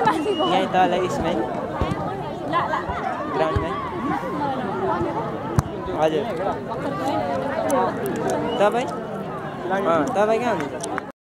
यहीँ तल यसमै ग्राउन्डमै हजुर तपाईँ अँ तपाईँ कहाँ हुनुहुन्छ